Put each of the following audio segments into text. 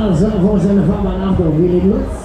Alles klar, Vorstände, fahren wir nach, wir legen los.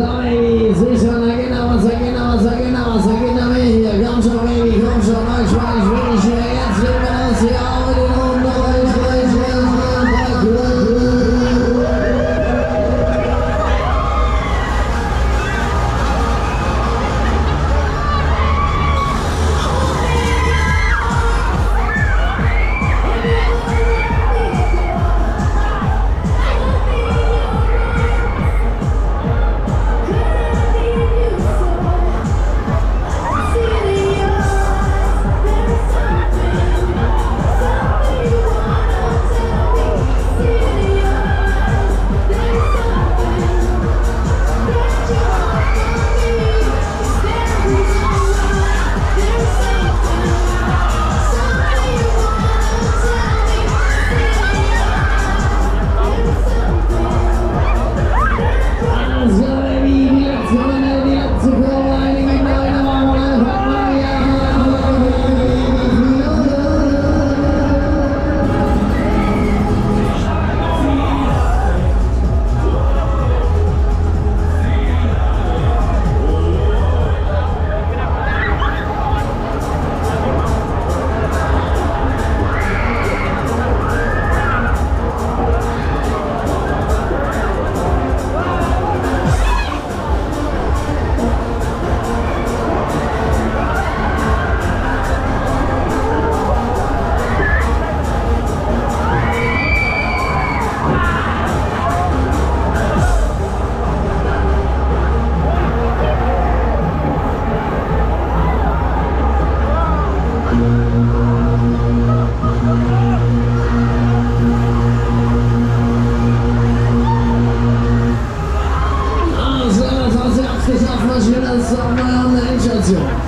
Alles の知らずあんまやんちゃうんですよ。